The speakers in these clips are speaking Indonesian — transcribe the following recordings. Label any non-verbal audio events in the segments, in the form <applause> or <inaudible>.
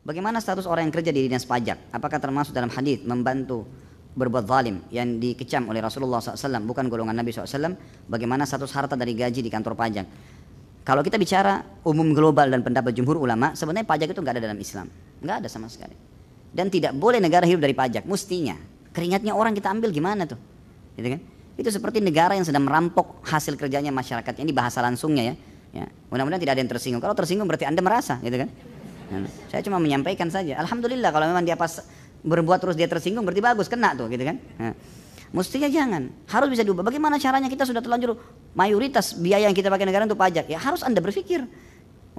Bagaimana status orang yang kerja di dinas pajak? Apakah termasuk dalam hadis membantu berbuat zalim yang dikecam oleh Rasulullah SAW bukan golongan Nabi SAW? Bagaimana status harta dari gaji di kantor pajak? Kalau kita bicara umum global dan pendapat jumhur ulama, sebenarnya pajak itu nggak ada dalam Islam, nggak ada sama sekali. Dan tidak boleh negara hidup dari pajak, mestinya. Keringatnya orang kita ambil gimana tuh? Gitu kan? Itu seperti negara yang sedang merampok hasil kerjanya masyarakat. Ini bahasa langsungnya ya. ya. Mudah-mudahan tidak ada yang tersinggung. Kalau tersinggung berarti anda merasa, gitu kan? Nah, saya cuma menyampaikan saja. Alhamdulillah kalau memang dia pas berbuat terus dia tersinggung berarti bagus kena tuh gitu kan. Mestinya jangan. Harus bisa diubah. Bagaimana caranya kita sudah terlanjur mayoritas biaya yang kita pakai negara untuk pajak. Ya harus anda berpikir.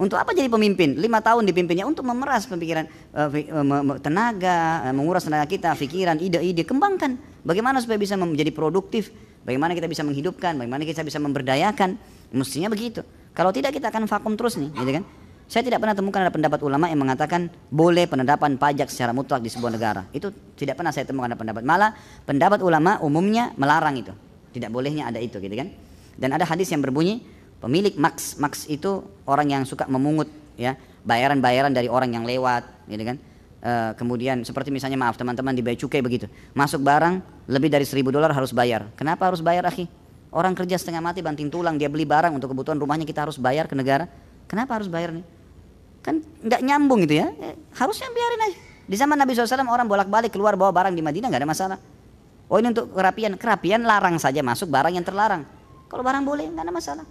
Untuk apa jadi pemimpin? Lima tahun dipimpinnya untuk memeras pemikiran uh, tenaga, uh, menguras tenaga kita, pikiran, ide-ide, kembangkan. Bagaimana supaya bisa menjadi produktif? Bagaimana kita bisa menghidupkan? Bagaimana kita bisa memberdayakan? Mestinya begitu. Kalau tidak kita akan vakum terus nih, gitu kan? Saya tidak pernah temukan ada pendapat ulama yang mengatakan boleh penetapan pajak secara mutlak di sebuah negara. Itu tidak pernah saya temukan ada pendapat. Malah pendapat ulama umumnya melarang itu. Tidak bolehnya ada itu gitu kan. Dan ada hadis yang berbunyi pemilik maks maks itu orang yang suka memungut ya bayaran-bayaran dari orang yang lewat gitu kan. E, kemudian seperti misalnya maaf teman-teman di bea cukai begitu. Masuk barang lebih dari seribu dolar harus bayar. Kenapa harus bayar akhi? Orang kerja setengah mati banting tulang dia beli barang untuk kebutuhan rumahnya kita harus bayar ke negara. Kenapa harus bayar nih? Kan nggak nyambung gitu ya. Eh, harusnya biarin aja. Di zaman Nabi SAW orang bolak-balik keluar bawa barang di Madinah nggak ada masalah. Oh ini untuk kerapian, kerapian larang saja masuk barang yang terlarang. Kalau barang boleh nggak ada masalah.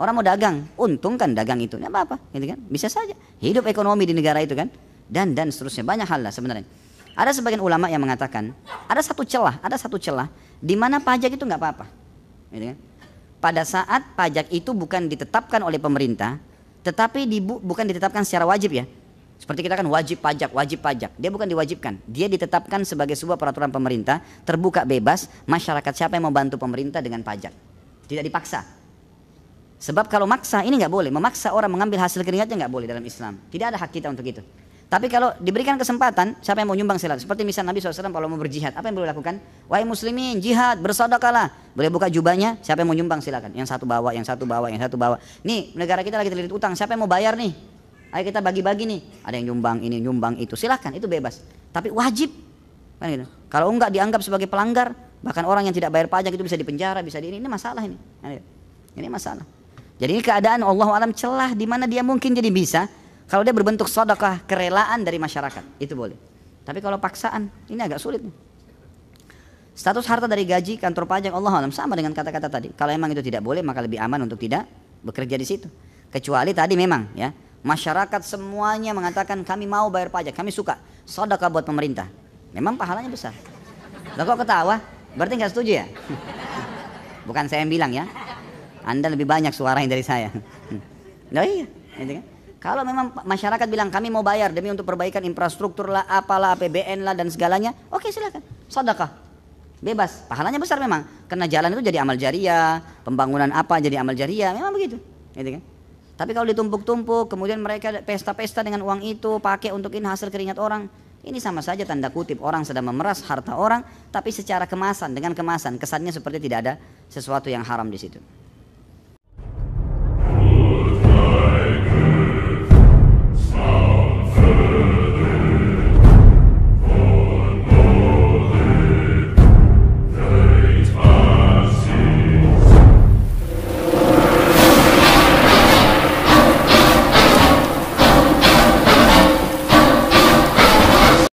Orang mau dagang, untung kan dagang itu, nggak apa-apa, gitu kan? Bisa saja hidup ekonomi di negara itu kan, dan dan seterusnya banyak hal lah sebenarnya. Ada sebagian ulama yang mengatakan ada satu celah, ada satu celah di mana pajak itu nggak apa-apa, gitu kan? Pada saat pajak itu bukan ditetapkan oleh pemerintah, tetapi di, bukan ditetapkan secara wajib ya. Seperti kita kan wajib pajak, wajib pajak. Dia bukan diwajibkan. Dia ditetapkan sebagai sebuah peraturan pemerintah, terbuka bebas, masyarakat siapa yang mau bantu pemerintah dengan pajak. Tidak dipaksa. Sebab kalau maksa ini nggak boleh, memaksa orang mengambil hasil keringatnya nggak boleh dalam Islam. Tidak ada hak kita untuk itu. Tapi kalau diberikan kesempatan, siapa yang mau nyumbang silakan. Seperti misal Nabi SAW kalau mau berjihad, apa yang boleh lakukan? Wahai muslimin, jihad, bersodakalah. Boleh buka jubahnya, siapa yang mau nyumbang silakan. Yang satu bawa, yang satu bawa, yang satu bawa. Nih, negara kita lagi terlilit utang, siapa yang mau bayar nih? Ayo kita bagi-bagi nih. Ada yang nyumbang ini, nyumbang itu. Silakan, itu bebas. Tapi wajib. Kan gitu. Kalau enggak dianggap sebagai pelanggar, bahkan orang yang tidak bayar pajak itu bisa dipenjara, bisa di ini. Ini masalah ini. Kan gitu. Ini masalah. Jadi ini keadaan Allah alam celah di mana dia mungkin jadi bisa kalau dia berbentuk sodakah kerelaan dari masyarakat, itu boleh. Tapi kalau paksaan, ini agak sulit. Status harta dari gaji kantor pajak Allah alam sama dengan kata-kata tadi. Kalau emang itu tidak boleh, maka lebih aman untuk tidak bekerja di situ. Kecuali tadi memang ya masyarakat semuanya mengatakan kami mau bayar pajak, kami suka sodakah buat pemerintah. Memang pahalanya besar. Lo kok ketawa? Berarti nggak setuju ya? Bukan saya yang bilang ya. Anda lebih banyak suaranya dari saya. <laughs> Nah iya, gitu kan? Kalau memang masyarakat bilang kami mau bayar demi untuk perbaikan infrastruktur lah, apalah, APBN lah dan segalanya, oke okay, silakan. Sedekah. Bebas. Pahalanya besar memang. Karena jalan itu jadi amal jariah, pembangunan apa jadi amal jariah, memang begitu. Gitu kan? Tapi kalau ditumpuk-tumpuk, kemudian mereka pesta-pesta dengan uang itu, pakai untuk ini hasil keringat orang, ini sama saja tanda kutip orang sedang memeras harta orang, tapi secara kemasan dengan kemasan kesannya seperti tidak ada sesuatu yang haram di situ.